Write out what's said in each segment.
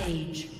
Rampage.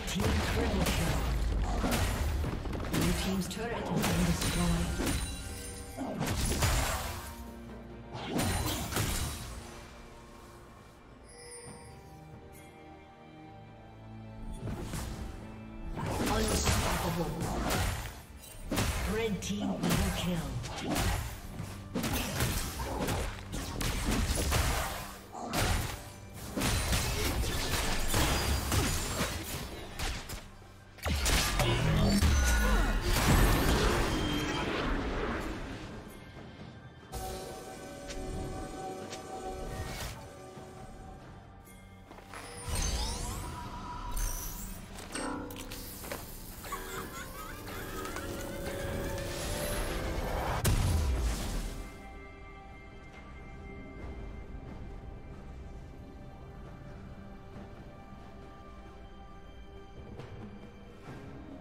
Blue Team's turret has been destroyed.